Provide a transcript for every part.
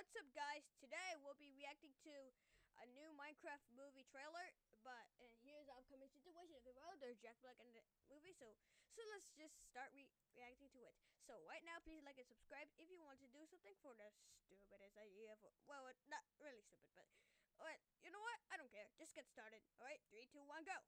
What's up, guys? Today we'll be reacting to a new Minecraft movie trailer, but and here's the upcoming situation. Okay, well, there's Jack Black in the movie, so so let's just start re reacting to it. So right now, please like and subscribe if you want to do something for the stupidest idea. For, well, not really stupid, but alright, you know what? I don't care. Just get started. All right, three, two, one, go.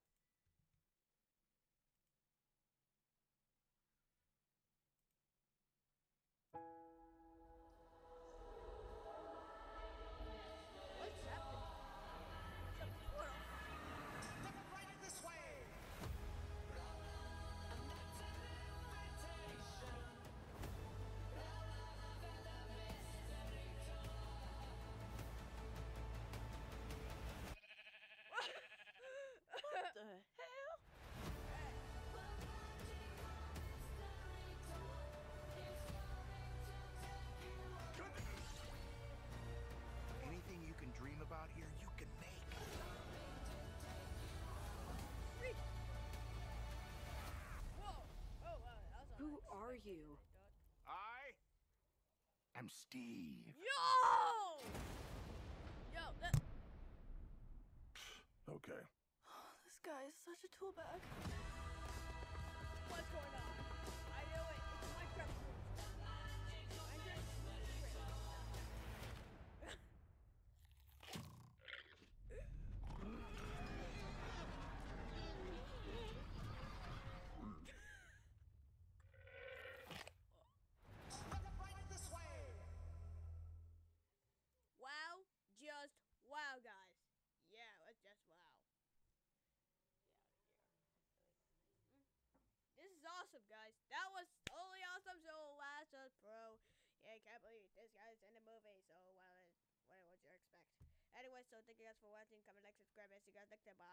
Are you? I am Steve. Yo! Yo, that. Okay. This guy is such a tool bag. Wow, guys. Yeah, that's just wow. Hmm. This is awesome, guys. That was totally awesome. So last us pro. Yeah, I can't believe this guy's in the movie. So well, what would you expect? Anyway, so thank you guys for watching. Comment, like, subscribe, and see you guys next time. Bye.